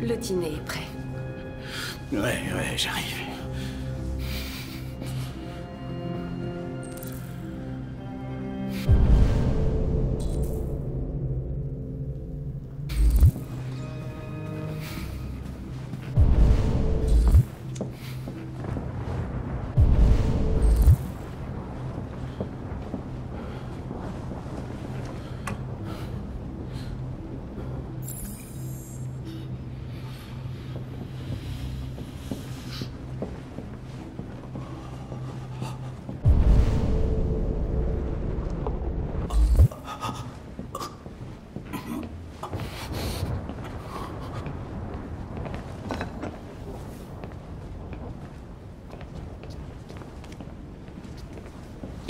Le dîner est prêt. Ouais, ouais, j'arrive.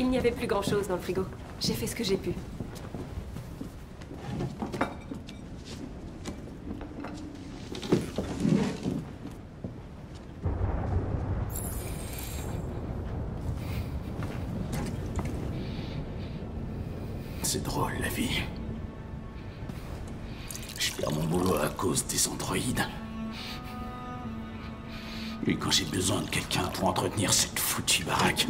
Il n'y avait plus grand-chose dans le frigo. J'ai fait ce que j'ai pu. C'est drôle, la vie. Je perds mon boulot à cause des androïdes. Et quand j'ai besoin de quelqu'un pour entretenir cette foutue baraque,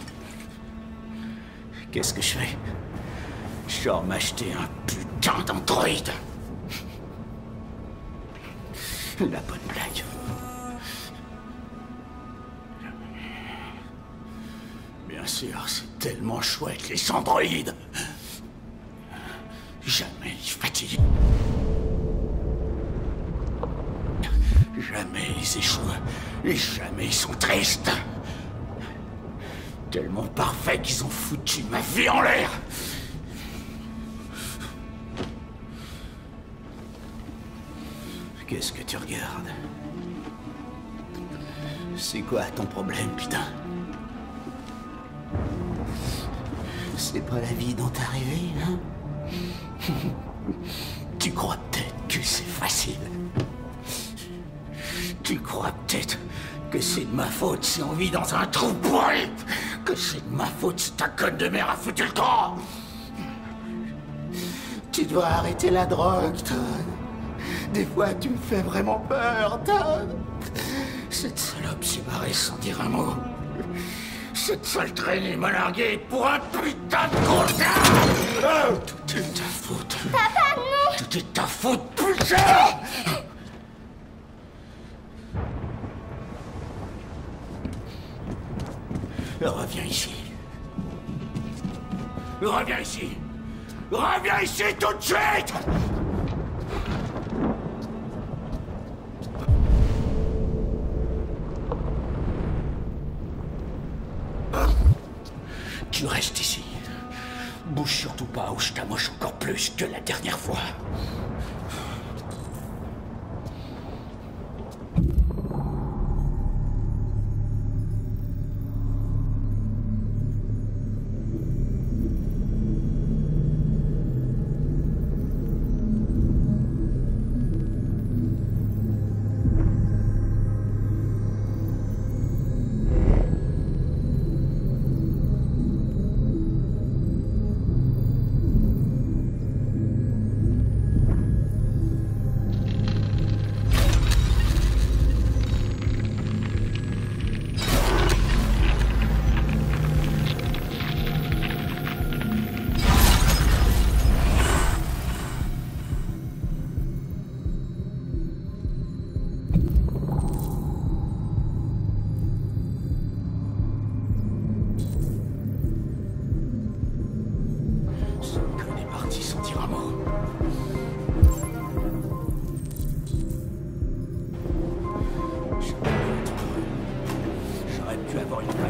qu'est-ce que je fais? Je m'acheter un putain d'androïde. La bonne blague. Bien sûr, c'est tellement chouette, les androïdes. Jamais ils fatiguent. Jamais ils échouent. Et jamais ils sont tristes. Tellement parfaits qu'ils ont foutu ma vie en l'air. Qu'est-ce que tu regardes? C'est quoi ton problème, putain? C'est pas la vie dont t'es arrivé, hein? Tu crois peut-être que c'est facile. Tu crois peut-être que c'est de ma faute si on vit dans un trou pourri. Que c'est de ma faute si ta conne de mère a foutu le camp. Tu dois arrêter la drogue, Todd. Des fois, tu me fais vraiment peur, Todd. Cette salope s'est barrée sans dire un mot. Cette sale traînée m'a largué pour un putain de concert Tout est ta faute. Papa, non Tout est ta faute, putain Reviens ici. Reviens ici. Reviens ici tout de suite Tu restes ici. Bouge surtout pas ou je t'amoche encore plus que la dernière fois.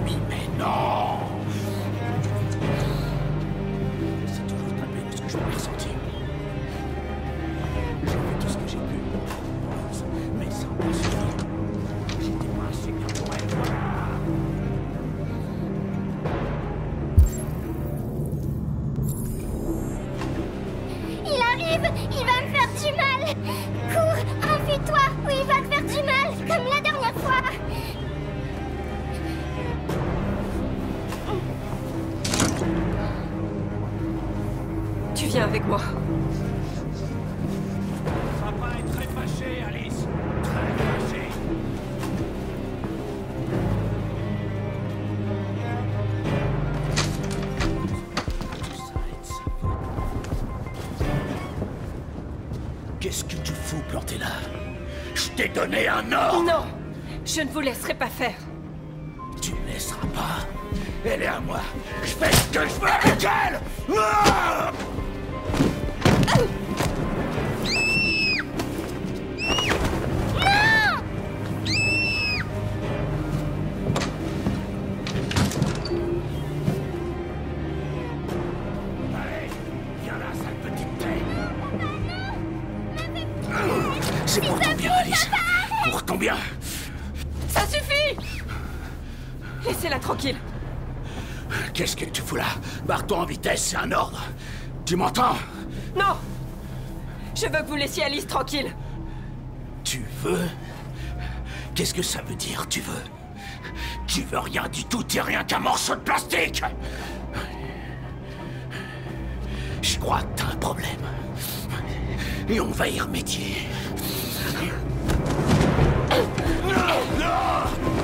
Famille, mais non C'est toujours tombé de ce que je peux ressentir. J'ai fait tout ce que j'ai pu pour mais sans passion. J'étais pas assez bien pour elle. Il arrive Il va me faire du mal viens avec moi. Papa est très fâché, Alice. Très fâché. Qu'est-ce que tu fous planté là Je t'ai donné un ordre Non Je ne vous laisserai pas faire. Tu ne laisseras pas elle est à moi. Je fais ce que je veux avec elle ah Laissez-la tranquille. Qu'est-ce que tu fous là? Barre-toi en vitesse, c'est un ordre. Tu m'entends? Non Je veux que vous laissiez Alice tranquille. Tu veux? Qu'est-ce que ça veut dire, tu veux? Tu veux rien du tout, t'es rien qu'un morceau de plastique Je crois que t'as un problème. Et on va y remédier. Attention,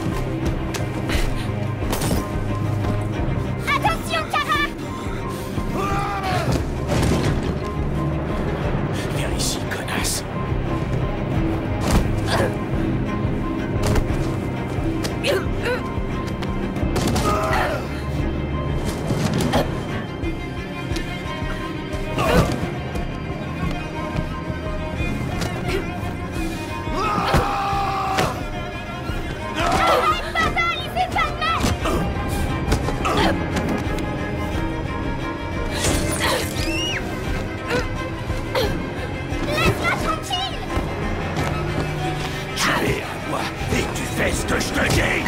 Es à moi et tu fais ce que je te dis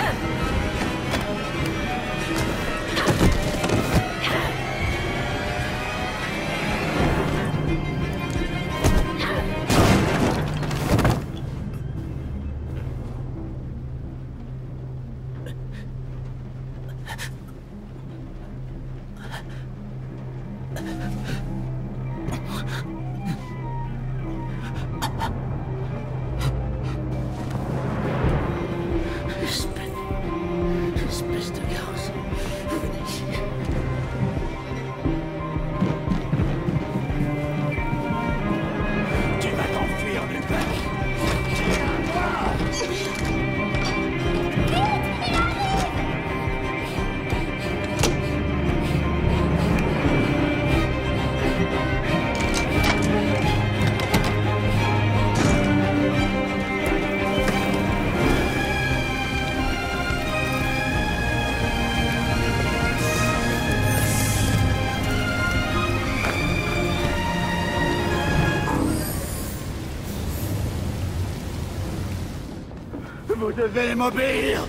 Vous devez m'obéir.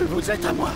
Vous êtes à moi